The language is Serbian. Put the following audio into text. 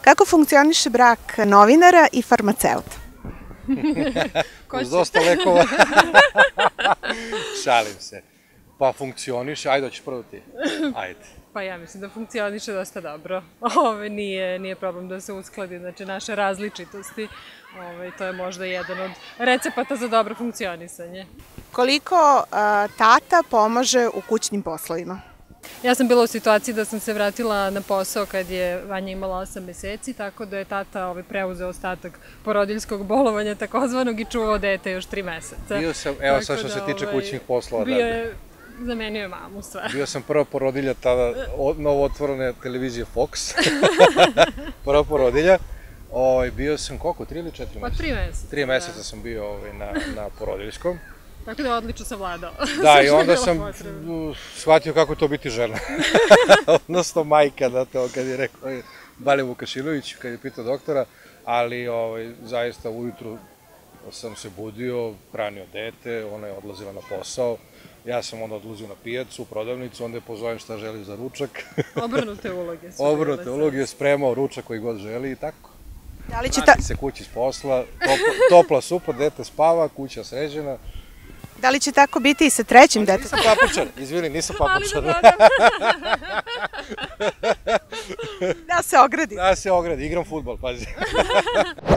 Kako funkcioniše brak novinara i farmaceuta? Uz dosta lekova. Šalim se. Pa funkcioniše, ajde, hoćeš prvo ti. Ajde. Pa ja mislim da funkcioniše dosta dobro. Ove, nije, nije problem da se uskladi, znači naše različitosti. Ove, to je možda jedan od recepata za dobro funkcionisanje. Koliko a, tata pomaže u kućnim poslovima? Ja sam bila u situaciji da sam se vratila na posao kad je Vanja imala 8 meseci, tako da je tata ovaj, preuzeo ostatak porodiljskog bolovanja takozvanog i čuvao dete još 3 meseca. Bio sam, evo sad što da, se tiče ovaj, kućnih poslova. Bio da. je, zamenio je mamu sve. Bio sam prva porodilja tada, od, novo otvorene televizije Fox. prva porodilja. Ovaj, bio sam koliko, tri ili četiri Pa meseca? tri meseca. Tri da. meseca sam bio ovaj, na, na porodiljskom. Tako da je odlično savladao. Da, i onda sam potrebno. shvatio kako je to biti žena. Odnosno majka, da to kad je rekao Bale Vukašilović, kad je pitao doktora, ali ovaj, zaista ujutru sam se budio, hranio dete, ona je odlazila na posao, ja sam onda odlazio na pijacu, u prodavnicu, onda je pozovem šta želi za ručak. Obrnute uloge Obrnute uloge je spremao ručak koji god želi i tako. Da li će, ta, Vrati se kući s posla, topla, topla supa, dete spava, kuća sređena. Da li će tako biti i sa trećim detetom? Nisam papučan, izvini, nisam Ali da papučan. dodam, Da se ogradi. Da se ogradi, igram futbol, pazi.